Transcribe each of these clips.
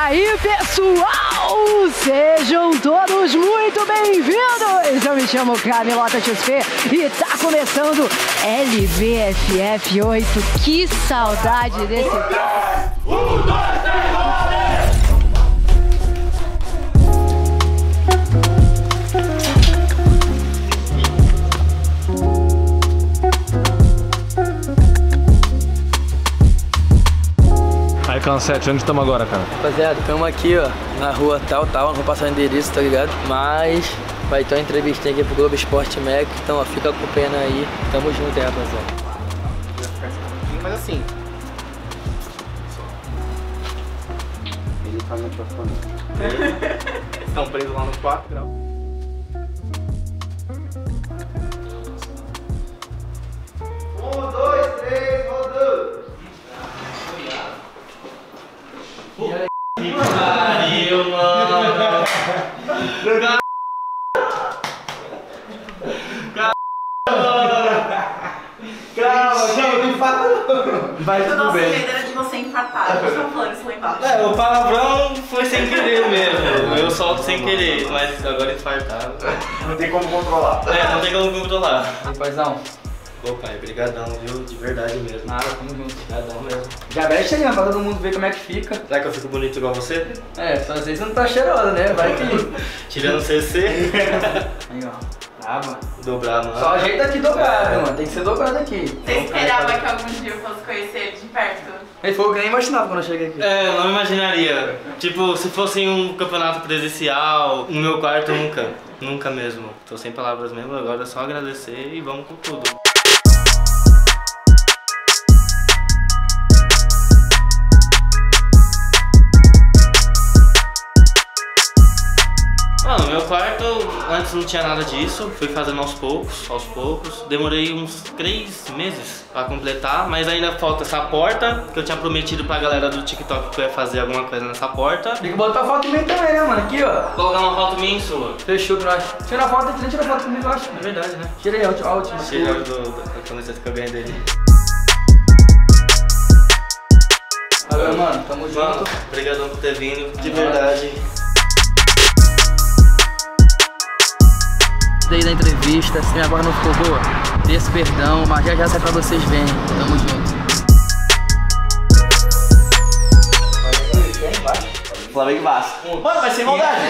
aí, pessoal! Sejam todos muito bem-vindos! Eu me chamo Camilota XP e tá começando LBFF 8. Que saudade desse. Um, dois, três, Aí, Cansete, onde estamos agora, cara? Rapaziada, estamos aqui, ó, na rua tal, tal, não vou passar o endereço, tá ligado? Mas vai ter uma entrevistinha aqui pro Globo Esporte Mac, então, ó, fica acompanhando aí. Tamo junto aí, rapaziada. Mas assim... Ele tá no microfone. Estão presos lá no 4 graus. Pariu, mano. Calma, calma, não fala Vai tudo Nossa, bem. medo era de você infartar. Eu tô falando isso lá embaixo. É, o palavrão foi sem querer mesmo. Eu solto sem querer, mas agora infartado. Não tem como controlar. É, não tem como controlar. Paizão. Ô pai, brigadão, viu? De verdade mesmo. Nada, tamo junto. Brigadão mesmo. Já veste aí, pra todo mundo ver como é que fica. Será que eu fico bonito igual você? É, só às vezes não tá cheirosa, né? Vai que... Tirando CC, Aí, ó. Braba. dobrar, mano. Só ajeita aqui dobrado, mano. Tem que ser dobrado aqui. Você esperava que algum dia eu fosse conhecer ele de perto? Ele falou que nem imaginava quando eu cheguei aqui. É, eu não imaginaria. Tipo, se fosse um campeonato presencial, no meu quarto, nunca. Nunca mesmo. Tô sem palavras mesmo, agora é só agradecer e vamos com tudo. Mano, meu quarto, antes não tinha nada disso, fui fazendo aos poucos, aos poucos. Demorei uns três meses pra completar, mas ainda falta essa porta, que eu tinha prometido pra galera do TikTok que eu ia fazer alguma coisa nessa porta. Tem que botar foto minha também, né, mano? Aqui, ó. Colocar uma foto minha e sua. Fechou pra nós. Tira a foto aqui, tira a foto comigo, eu acho. É verdade, né? Tira aí, a última. a do, do, da camiseta que eu ganhei dele. Valeu, mano. Tamo Mano, junto. obrigadão por ter vindo, de verdade. Daí da entrevista, se minha voz não ficou boa, peço perdão, mas já já sai pra vocês verem. Tamo junto. Flamengo e Vasco. Mano, mas sem maldade.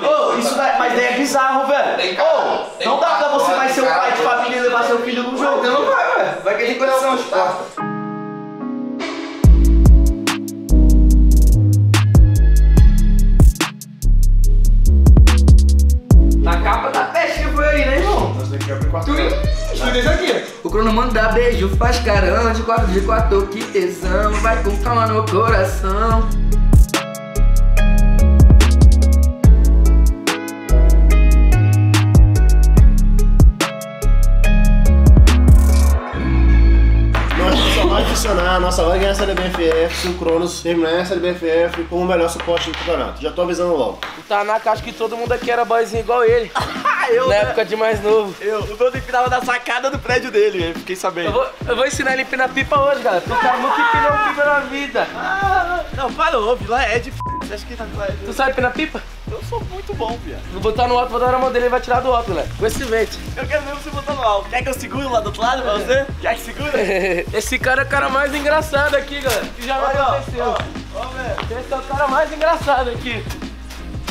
Ô, isso daí, mas daí é bizarro, velho. Ô, não dá pra você mais ser um pai de família e levar seu filho no jogo. Não vai, velho. Vai que ele coração de porta. Na capa da foi aí, né, irmão? Estuda isso aqui. O crono manda beijo, faz carão de 4 de 4, que tesão. Vai com calma no coração. Nós funcionar, nossa vai ganhar essa LBFF se o Cronos terminar essa LBFF com o melhor suporte do campeonato. Já tô avisando logo. Tá na caixa que todo mundo aqui era boyzinho igual ele. Eu, Na época de mais novo. eu, o meu empinava da sacada do prédio dele, eu fiquei Eu sabendo. vou, eu vou ensinar ele a empinar pipa hoje, galera. Porque o cara nunca empinou pipa na vida. Ah, não, parou, Vila é de f... Você acha que tá Vila é Tu sabe empinar pipa? Eu sou muito bom, viado. Vou botar no óculos, vou dar na mão dele e ele vai tirar do óculos, galera. Com esse vento. Eu quero ver você botando alto. Quer que eu segure lá do outro lado pra você? Quer que segura? Esse cara é o cara mais engraçado aqui, galera. Que já Olha, ó, aconteceu. ó, ó, velho. Esse é o cara mais engraçado aqui.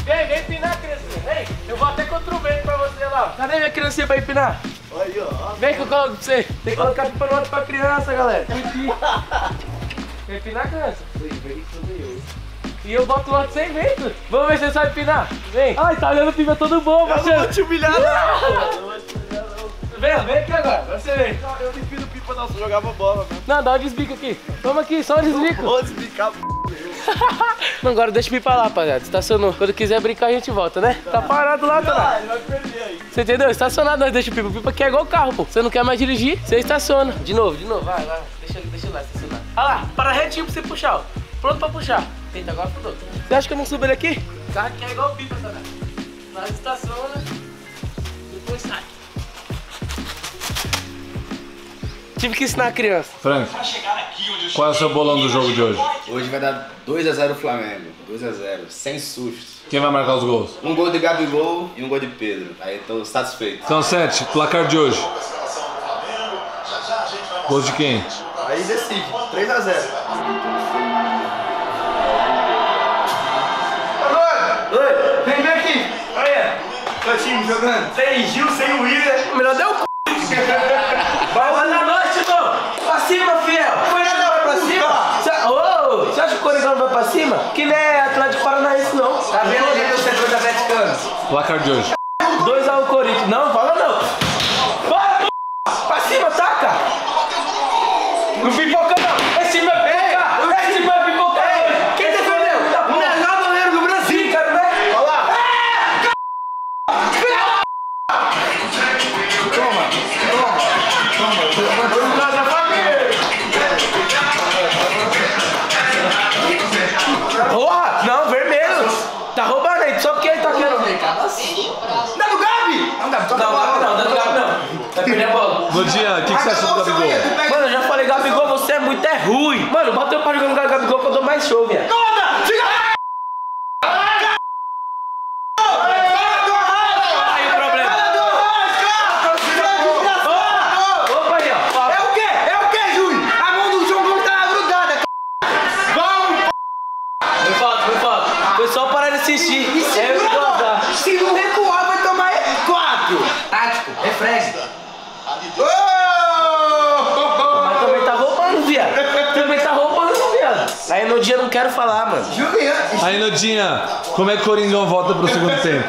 Vem, vem empinar, criancinha. Vem. Eu vou até contra o vento pra você lá. Cadê minha criancinha pra empinar? Olha aí, ó. Vem que eu coloco pra você. Tem que colocar pipa no outro pra criança, galera. Aqui. Quer empinar, criança? E eu boto o outro sem vento. Vamos ver se você sabe empinar. Vem. Ai, tá olhando pipa todo bom, Eu não vou te humilhar, não. Eu não vou te humilhar, não. Vem, vem aqui agora. Você. Não, Eu empino pipa, não. Só jogava bola, velho. Não, dá um desbico aqui. Toma aqui, só um desbico. Vou desbicar. Não, agora deixa o pipa lá, rapaziada. Estacionou. Quando quiser brincar, a gente volta, né? Tá parado lá, tá? Ah, ele vai perder aí. Você entendeu? Estacionado, nós deixa o pipa. O pipa aqui é igual o carro, pô. Você não quer mais dirigir, você estaciona. De novo, de novo. Vai, vai. Deixa, deixa lá estacionar. Olha lá, para retinho pra você puxar, ó. Pronto pra puxar. Eita, agora pronto. Você acha que eu não subo ele aqui? O carro aqui é igual o pipa, tá? Nós estaciona, depois sai. Tive que ensinar a criança. Frank, qual é o seu bolão do jogo de hoje? Hoje vai dar 2x0 Flamengo. 2x0, sem susto. Quem vai marcar os gols? Um gol de Gabigol e um gol de Pedro. Aí tô satisfeito. São sete. Placar de hoje. Gols de quem? Aí decide. 3x0. Oi, vem, vem aqui. Olha. Seu time jogando. Sem Gil, sem o William. Melhor deu o c. Vai lá na. Pra cima, fiel. Foi nada, vai pra cima. Ô, Você acha que o Coringão vai pra cima? Que nem é Atlético Paranaense, não. Tá vendo que o setor da Atleticano? Placar de hoje. 2x1 Corinthians. Não, perder a bola. Lodian, o que, que você acha do Gabigol? Mano, eu já falei, Gabigol, você é muito é ruim. Mano, bota eu pra jogar no Gabigol que eu dou mais show, viado. Aí o problema. Opa aí, ó. É o quê? É o quê, Júlio? A mão do João Gomes tá grudada, c****. Vamos! Foi falta, foi falta. Foi só parar de assistir. É eu que vou azar. Se não recuar, vai tomar quatro. Tático, refreg. Mas também tá roubando, viado. Também tá roubando, Aí no dia eu não quero falar, mano. Aí, Nodinha, como é que o Coringão volta pro segundo tempo?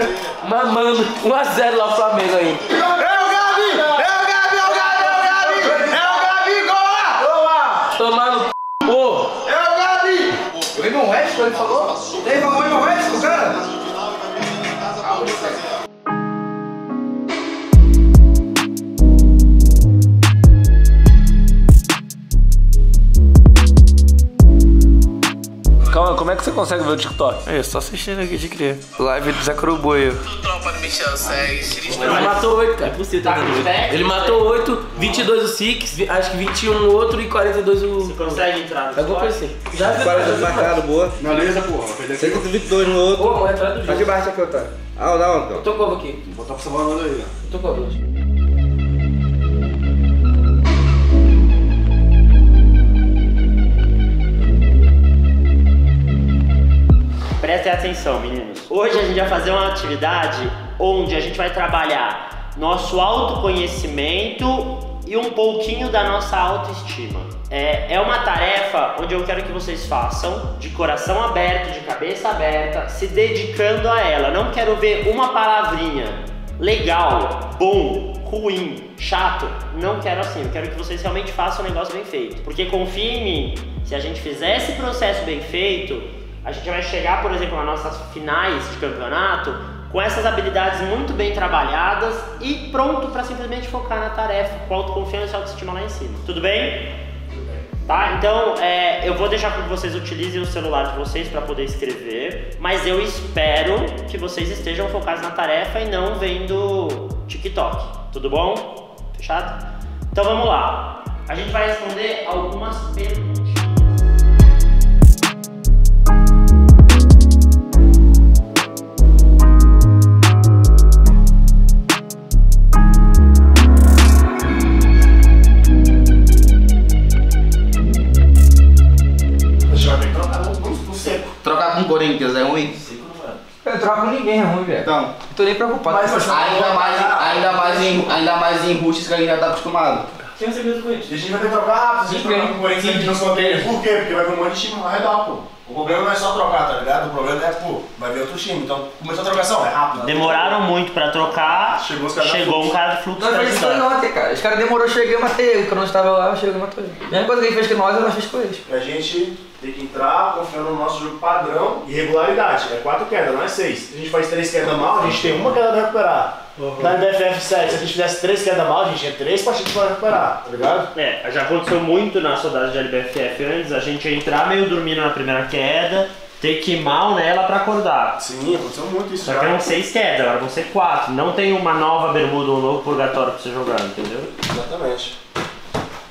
Mas, mano, 1x0 lá o Flamengo aí. É o Gabi! É o Gabi, é o Gabi, é o Gabi! É o Gabi, gola! Tomar no c... Pô. É o Gabi! O irmão West, ele falou? Ele falou o irmão West, o cara? Calma, como é que você consegue ver o TikTok? É, só assistindo aqui de crer. Live do Zé Coruboio. Tropa do Michel. Ele matou 8, cara. Ele matou 8, 22 o Six, acho que 21 o outro e 42 o. Consegue entrar Alguma coisa assim. Já vi. marcado, boa. Beleza, porra. Vai perder aqui. 122 no outro. Pô, mãe, atrás do Tá jogo. de baixo aqui, Otávio. Ah, da onde, Eu tô como aqui. Vou botar essa bola aí, ó. Eu tô como Prestem atenção, meninos. Hoje a gente vai fazer uma atividade onde a gente vai trabalhar nosso autoconhecimento e um pouquinho da nossa autoestima. É, é uma tarefa onde eu quero que vocês façam de coração aberto, de cabeça aberta, se dedicando a ela. Não quero ver uma palavrinha legal, bom, ruim, chato. Não quero assim. Eu quero que vocês realmente façam o negócio bem feito. Porque confia em mim, se a gente fizer esse processo bem feito, a gente vai chegar, por exemplo, nas nossas finais de campeonato com essas habilidades muito bem trabalhadas e pronto para simplesmente focar na tarefa, com autoconfiança e autoestima lá em cima. Tudo bem? Tá? Então, é, eu vou deixar que vocês utilizem o celular de vocês para poder escrever, mas eu espero que vocês estejam focados na tarefa e não vendo TikTok. Tudo bom? Fechado? Então vamos lá. A gente vai responder algumas perguntas. Com o Corinthians é ruim? Eu troco com ninguém, é ruim, velho. Então. Não tô nem preocupado. Ainda mais, ainda mais em, ainda mais em rushes que a gente já tá acostumado. Quem você viu com isso? E a gente vai ter que trocar rápido, se a gente trocar com o Corinthians aqui nos containers. Por quê? Porque vai vir um monte de time vai redar, pô. O problema não é só trocar, tá ligado? O problema é, pô, vai vir outro time. Então, começou a trocação, é rápido. Demoraram muito pra trocar. Chegou Chegou um Fluxo. cara do fluxo Nós fez isso ontem, cara. Os caras demorou, cheguei, eu matei ele. Quando eu estava lá, eu cheguei e matou ele. A mesma coisa que ele fez com nós, nós fez com eles. E a gente tem que entrar confiando no nosso jogo padrão e regularidade. É quatro quedas, não é seis. Se a gente faz três quedas mal, a gente tem uma queda pra recuperar. Na BFF 7, se a gente fizesse três quedas mal, a gente tinha três partidas pra recuperar, tá ligado? É, já aconteceu muito nas rodadas de LBFF antes, a gente entrar meio dormindo na primeira queda, ter que ir mal nela pra acordar. Sim, aconteceu muito isso Só já. que eram seis quedas, agora vão ser quatro. Não tem uma nova bermuda ou um novo purgatório pra você jogar, entendeu? Exatamente.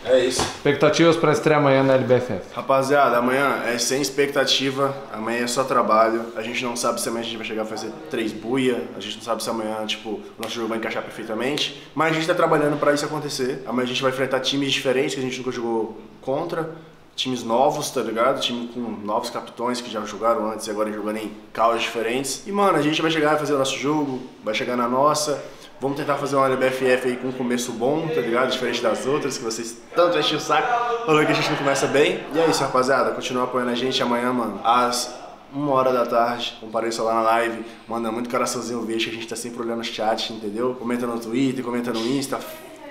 É isso. Expectativas pra estreia amanhã na LBFF. Rapaziada, amanhã é sem expectativa, amanhã é só trabalho. A gente não sabe se amanhã a gente vai chegar a fazer três buia, a gente não sabe se amanhã, tipo, o nosso jogo vai encaixar perfeitamente. Mas a gente tá trabalhando pra isso acontecer. Amanhã a gente vai enfrentar times diferentes que a gente nunca jogou contra. Times novos, tá ligado? Time com novos capitões que já jogaram antes e agora jogando em caos diferentes. E mano, a gente vai chegar e fazer o nosso jogo, vai chegar na nossa. Vamos tentar fazer uma LBFF aí com um começo bom, tá ligado? Diferente das outras, que vocês tanto enchem o saco, falando que a gente não começa bem. E é isso, rapaziada. Continua apoiando a gente amanhã, mano. Às uma hora da tarde, compareça lá na live, manda muito coraçãozinho verde, que a gente tá sempre olhando o chat, entendeu? Comenta no Twitter, comenta no Insta.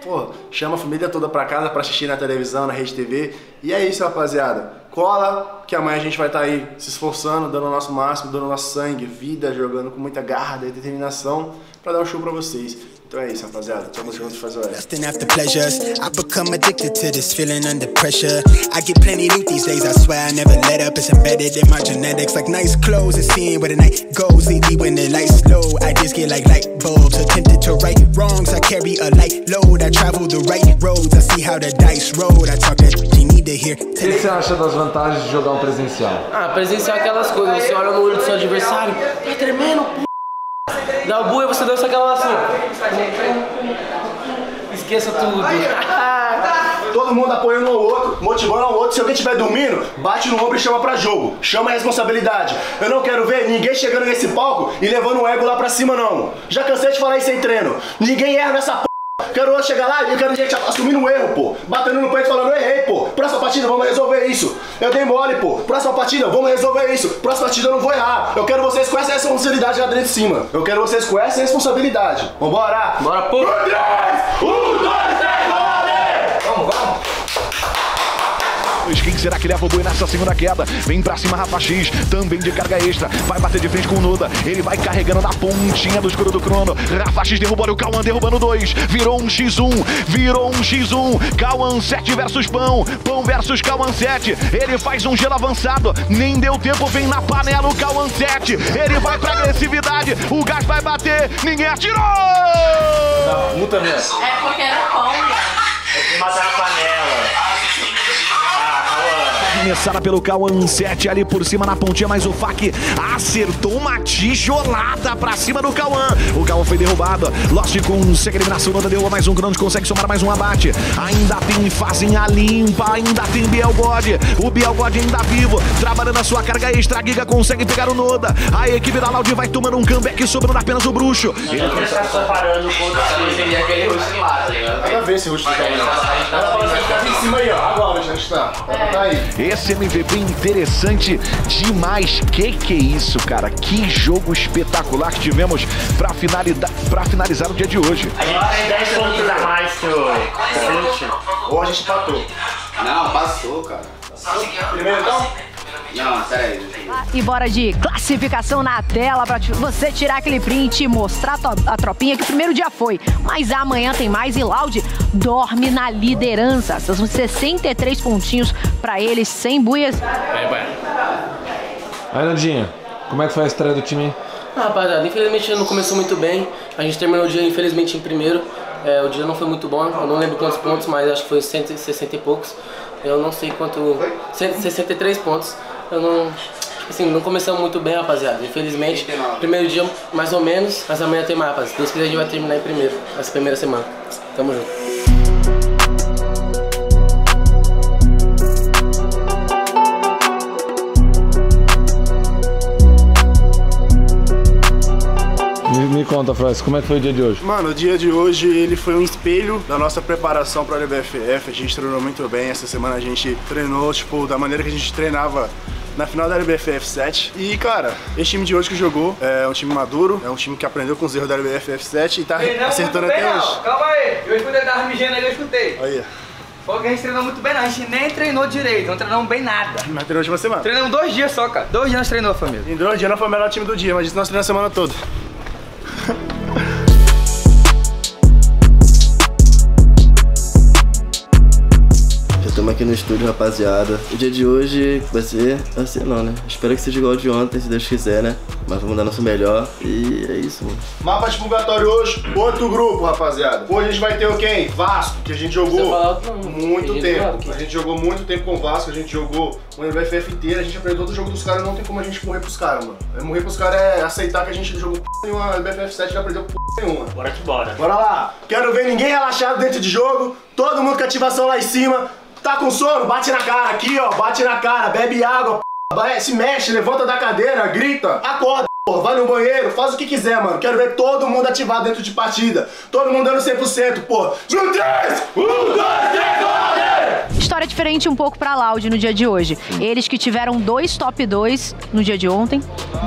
Pô, chama a família toda pra casa pra assistir na televisão, na Rede TV. E é isso, rapaziada. Cola, que amanhã a gente vai estar aí se esforçando, dando o nosso máximo, dando o nosso sangue, vida, jogando com muita garra e determinação pra dar um show pra vocês. Então é isso, rapaziada. Tamo junto, faz o. Lusting after pleasures. I become addicted to this feeling under pressure. I get plenty loot these days, I swear I never let up. It's embedded in my genetics, like nice clothes and seeing where the night goes. Lately, when the lights slow, I just get like light bulbs. Attempted to right wrongs, I carry a light load. I travel the right roads, I see how the dice roll. I talk that you need to hear. O que você acha das vantagens de jogar um presencial? Ah, presencial é aquelas coisas, você olha no olho do seu adversário, tá tremendo, p. Dá o buia, você dança aquela assim. Esqueça tudo. Todo mundo apoiando ao outro, motivando ao outro. Se alguém estiver dormindo, bate no ombro e chama pra jogo. Chama a responsabilidade. Eu não quero ver ninguém chegando nesse palco e levando o ego lá pra cima, não. Já cansei de falar isso em treino. Ninguém erra nessa p. Quero eu chegar lá e eu quero gente assumindo um erro, pô. Batendo no peito falando, eu errei, pô. Próxima partida, vamos resolver isso. Eu dei mole, pô. Próxima partida, vamos resolver isso. Próxima partida eu não vou errar. Eu quero vocês com essa responsabilidade lá dentro de cima. Eu quero vocês com essa responsabilidade. Vambora! Bora, pô. Um, três! Um, dois, Quem será que leva o boi nessa segunda queda? Vem pra cima, Rafa X, também de carga extra. Vai bater de frente com o Noda. Ele vai carregando na pontinha do escuro do crono. Rafa X derrubando o Cauã, derrubando dois. Virou um X1, virou um X1. Cauã 7 versus Pão. Pão versus Cauã 7. Ele faz um gelo avançado. Nem deu tempo, vem na panela o Cauã 7. Ele vai pra agressividade. O gás vai bater. Ninguém atirou! Puta merda. É porque era pão, né? Matar a panela. Começada pelo Cauã 7 ali por cima na pontinha, mas o Fac acertou uma tijolada pra cima do Cauã. O Cauã foi derrubado. Lost consegue eliminação, Noda derruba mais um Cronos, consegue somar mais um abate. Ainda tem Fazinha limpa, ainda tem Biel God. O Biel God ainda vivo, trabalhando a sua carga extra. A Giga consegue pegar o Noda. A equipe da Loud vai tomando um comeback, sobrando apenas o bruxo. Ele Ele tá comparando com outros Seria aquele rosto lá, tá ligado? Nada a ver esse rosto do Tá em cima aí, ó. Agora já está. Tá aí. Esse MVP interessante demais. Que que é isso, cara? Que jogo espetacular que tivemos pra, finalida pra finalizar o dia de hoje. A gente tem 10 pontos a mais que o City. Ou a gente empatou. Não, passou, cara. Primeiro então? Não, peraí. E bora de classificação na tela pra você tirar aquele print e mostrar a tropinha que o primeiro dia foi. Mas amanhã tem mais e Loud dorme na liderança. São 63 pontinhos pra eles, sem buias. Aí, Nandinha, como é que foi a estreia do time? Ah, rapaziada, infelizmente não começou muito bem. A gente terminou o dia, infelizmente, em primeiro. É, o dia não foi muito bom, eu não lembro quantos pontos, mas acho que foi 160 e poucos. Eu não sei quanto. 163 pontos. Eu não. Tipo assim, não começamos muito bem, rapaziada. Infelizmente, primeiro dia mais ou menos, mas amanhã tem mais, rapaziada. Deus quiser, a gente vai terminar em primeiro, essa primeira semana. Tamo junto. Conta, Frost, como é que foi o dia de hoje? Mano, o dia de hoje ele foi um espelho da nossa preparação para a LBFF. A gente treinou muito bem. Essa semana a gente treinou, tipo, da maneira que a gente treinava na final da LBFF 7. E, cara, esse time de hoje que jogou é um time maduro, é um time que aprendeu com os erros da LBFF 7 e tá acertando até hoje. Calma aí, eu escutei, tava mijando ali, eu escutei. Aí, Falou que a gente treinou muito bem, não. A gente nem treinou direito, não treinamos bem nada. mas treinou de uma semana. Treinamos dois dias só, cara. Dois dias nós treinou, família. Em dois dias não foi o melhor time do dia, mas isso nós treinamos a semana toda. そ。Estamos aqui no estúdio, rapaziada. O dia de hoje vai ser. Vai ser não, né? Espero que seja igual ao de ontem, se Deus quiser, né? Mas vamos dar nosso melhor. E é isso, mano. Mapa divulgatório hoje, outro grupo, rapaziada. Hoje a gente vai ter o quem? Vasco, que a gente jogou muito tempo. A gente jogou muito tempo com o Vasco, a gente jogou uma BFF inteira, a gente aprendeu todo o jogo dos caras, não tem como a gente morrer pros caras, mano. É, morrer pros caras é aceitar que a gente jogou p nenhuma BFF 7 não aprendeu p nenhuma. Bora que bora. Bora lá! Quero ver ninguém relaxado dentro de jogo, todo mundo com ativação lá em cima. Tá com sono? Bate na cara aqui, ó, bate na cara, bebe água, p... se mexe, levanta da cadeira, grita, acorda. Pô, vai no banheiro, faz o que quiser, mano. Quero ver todo mundo ativado dentro de partida. Todo mundo dando 100%, pô. No 3! 1, 2, 3, 4! História diferente um pouco pra Loud no dia de hoje. Eles que tiveram dois top 2 no dia de ontem,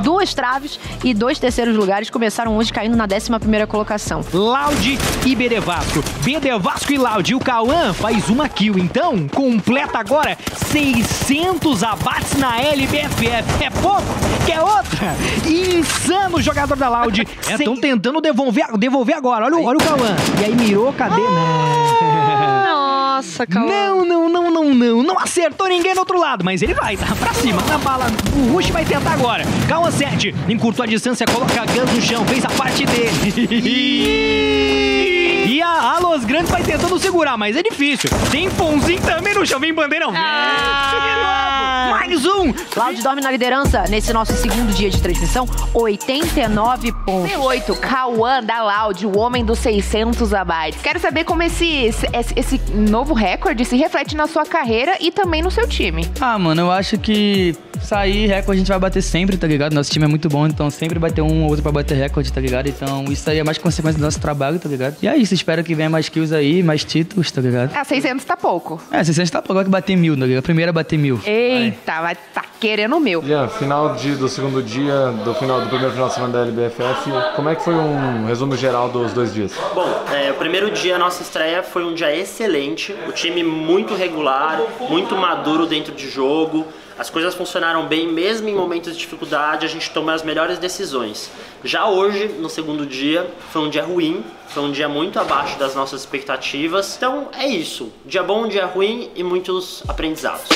duas traves e dois terceiros lugares começaram hoje caindo na 11ª colocação. Loud e BD Vasco. BD Vasco e Loud. E o Cauã faz uma kill, então completa agora 600 abates na LBFF. É pouco? Quer outra? Insano jogador da Loud. Estão tentando devolver, devolver agora. Olha, o- olha o Cauã. E aí mirou, cadê? né? Nossa, Cauã. Não, não, não, não, não. Não acertou ninguém do outro lado, mas ele vai, tá pra cima, na bala. O Rush vai tentar agora. Cauã 7, encurtou a distância, coloca a Guns no chão, fez a parte dele. E a Alos Grandes vai tentando segurar, mas é difícil. Tem Ponzinho também no chão, vem bandeirão. Mais um! Cláudio dorme na liderança nesse nosso segundo dia de transmissão, 89 pontos. P8, Cauã da Loud, o homem dos 600 abates. Quero saber como esse, esse, esse novo recorde se reflete na sua carreira e também no seu time. Ah, mano, eu acho que sair recorde a gente vai bater sempre, tá ligado? Nosso time é muito bom, então sempre vai ter um ou outro pra bater recorde, tá ligado? Então isso aí é mais consequência do nosso trabalho, tá ligado? E é isso, espero que venha mais kills aí, mais títulos, tá ligado? Ah, 600 tá pouco. É, 600 tá pouco, agora que bater mil, tá ligado? A primeira é bater mil. Eita, vai tá querendo o meu. Ian, final de, do segundo dia, do final do primeiro final de semana da LBFF, como é que foi um resumo geral dos dois dias? Bom, é, o primeiro dia, a nossa estreia foi um dia excelente. O time muito regular, muito maduro dentro de jogo. As coisas funcionaram bem, mesmo em momentos de dificuldade, a gente tomou as melhores decisões. Já hoje, no segundo dia, foi um dia ruim, foi um dia muito abaixo das nossas expectativas. Então é isso. Dia bom, dia ruim e muitos aprendizados.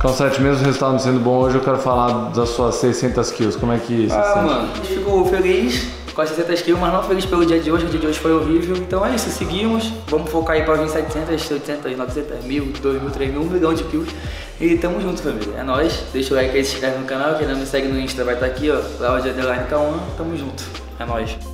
Calçete, mesmo o resultado não sendo bom hoje, eu quero falar das suas 600 kills. Como é que você Ah, sente? mano, a gente ficou feliz as 600 kills, mas não feliz pelo dia de hoje, o dia de hoje foi horrível. Então é isso, seguimos. Vamos focar aí pra vir 700, 800, 900, 1000, 2000, 3000, 1 milhão de kills. E tamo junto, família. É nóis. Deixa o like aí, se inscreve no canal. Quem não me segue no Insta vai estar aqui, ó. Claudia Adeline K1. Tamo junto. É nóis.